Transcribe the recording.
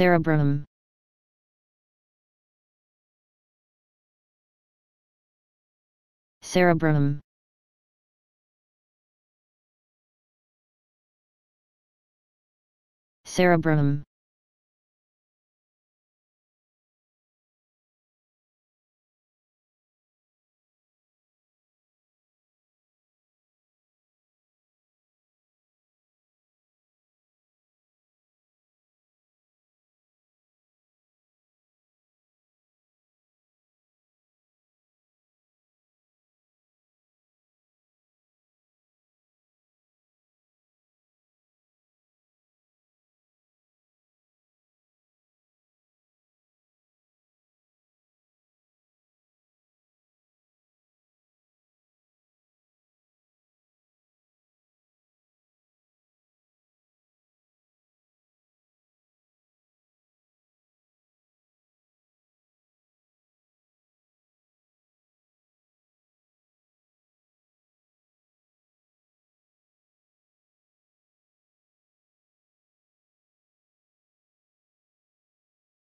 cerebrum. Cerebrum. Cerebrum.